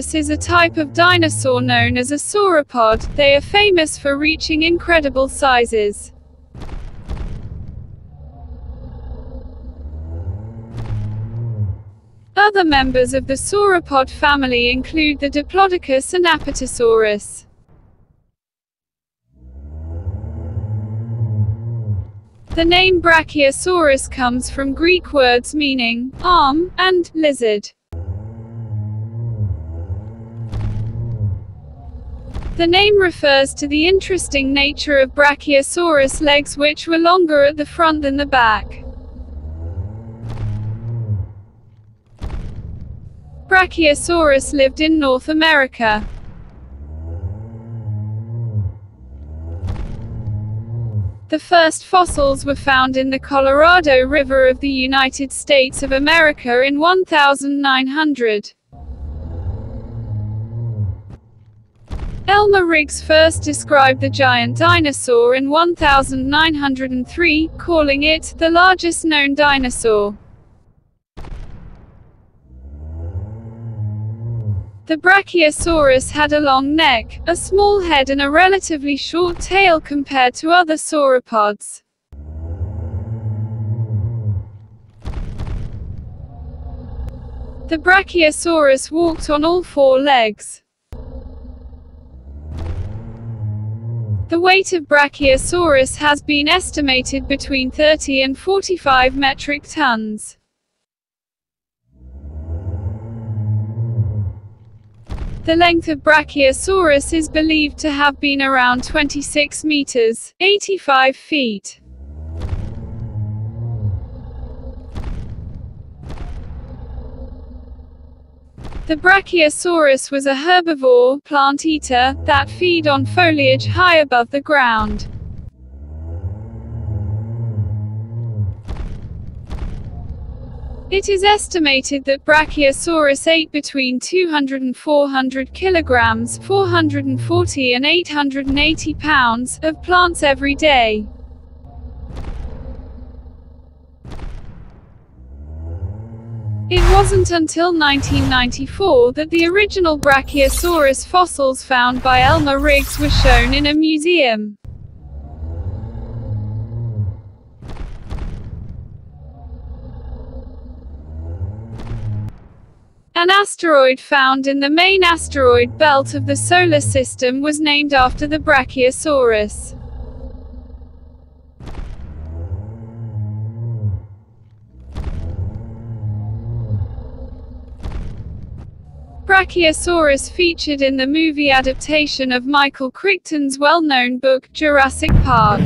Brachiosaurus is a type of dinosaur known as a sauropod. They are famous for reaching incredible sizes. Other members of the sauropod family include the Diplodocus and Apatosaurus. The name Brachiosaurus comes from Greek words meaning arm and lizard. The name refers to the interesting nature of Brachiosaurus legs which were longer at the front than the back. Brachiosaurus lived in North America. The first fossils were found in the Colorado River of the United States of America in 1900. Elmer Riggs first described the giant dinosaur in 1903, calling it the largest known dinosaur. The Brachiosaurus had a long neck, a small head and a relatively short tail compared to other sauropods. The Brachiosaurus walked on all four legs. The weight of Brachiosaurus has been estimated between 30 and 45 metric tons. The length of Brachiosaurus is believed to have been around 26 meters, 85 feet. The Brachiosaurus was a herbivore, plant eater, that feed on foliage high above the ground. It is estimated that Brachiosaurus ate between 200 and 400 kilograms 440 and 880 pounds of plants every day. It wasn't until 1994 that the original Brachiosaurus fossils found by Elmer Riggs were shown in a museum. An asteroid found in the main asteroid belt of the Solar System was named after the Brachiosaurus. Brachiosaurus featured in the movie adaptation of Michael Crichton's well-known book, Jurassic Park.